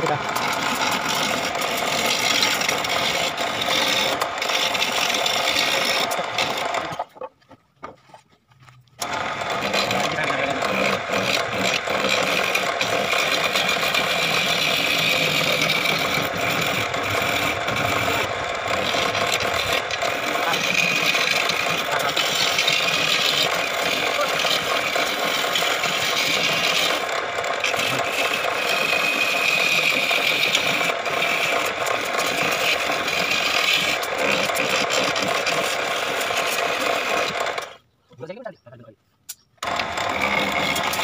la. Terima kasih.